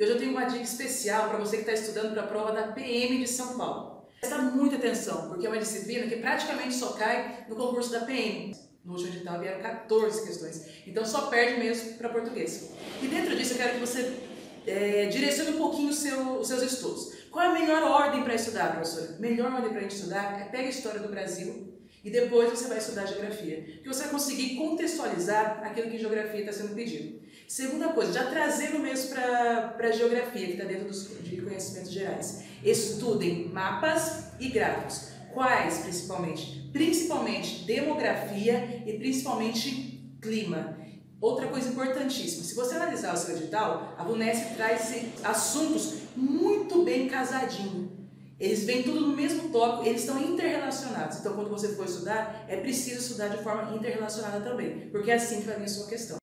E hoje eu tenho uma dica especial para você que está estudando para a prova da PM de São Paulo. Presta muita atenção, porque é uma disciplina que praticamente só cai no concurso da PM. No último edital vieram 14 questões, então só perde mesmo para português. E dentro disso eu quero que você é, direcione um pouquinho seu, os seus estudos. Qual é a melhor ordem para estudar, professora? Melhor ordem para estudar é pega a história do Brasil e depois você vai estudar geografia, que você vai conseguir contextualizar aquilo que geografia está sendo pedido. Segunda coisa, já trazendo mesmo para a geografia, que está dentro dos, de conhecimentos gerais. Estudem mapas e gráficos. Quais, principalmente? Principalmente demografia e principalmente clima. Outra coisa importantíssima, se você analisar o seu edital, a VUNESP traz assuntos muito bem casadinhos. Eles vêm tudo no mesmo tópico, eles estão interrelacionados. Então, quando você for estudar, é preciso estudar de forma interrelacionada também, porque é assim que vai vir a sua questão.